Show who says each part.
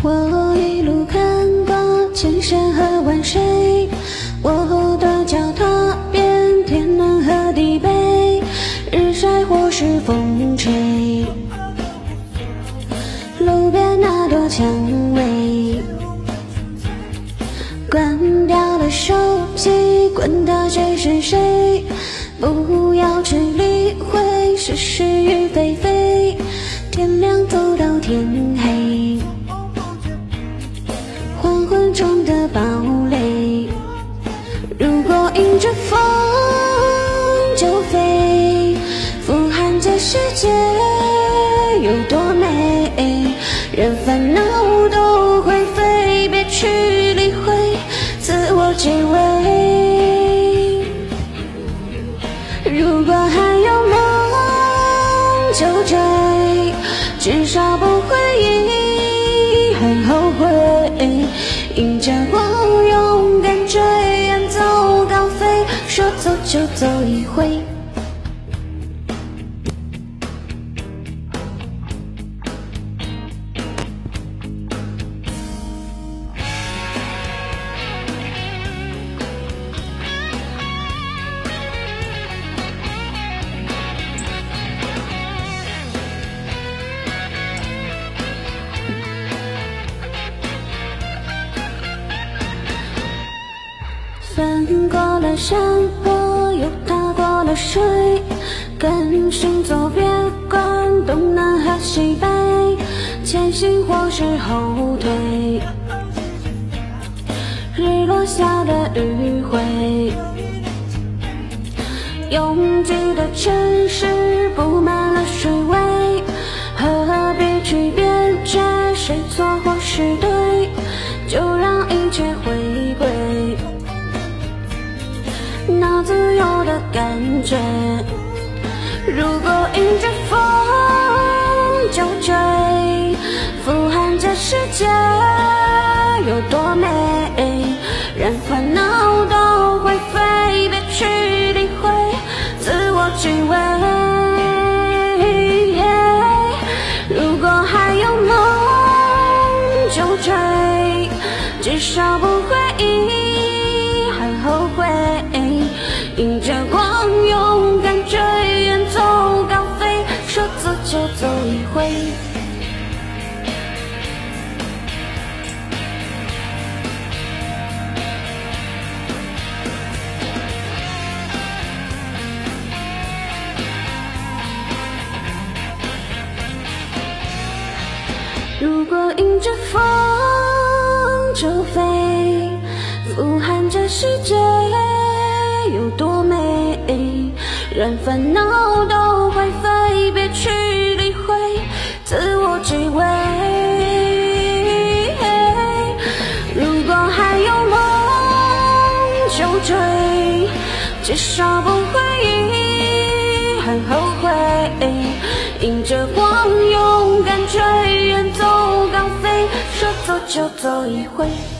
Speaker 1: 我一路看过千山和万水，我的脚踏遍天南和地北，日晒或是风吹，路边那朵蔷薇，关掉了手机，管他谁是谁，不要去理会是是与非非，着风就飞，俯瞰这世界有多美，任烦恼都会飞，别去理会自我只为。如果还有梦就追，至少不会遗憾后悔。迎着光，就走一回。翻过了山坡，了水，跟心走，别管东南和西北，前行或是后退。日落下的余晖，拥挤的城市布满感觉，如果迎着风就追，俯瞰这世界有多美，让烦恼都会飞，别去理会自我虚伪。如果还有梦就追，至少不会如果迎着风就飞，俯瞰这世界。有多美，让烦恼都灰飞，别去理会自我只为。如果还有梦就追，至少不会遗憾后悔。迎着光，勇敢追，走就走一回。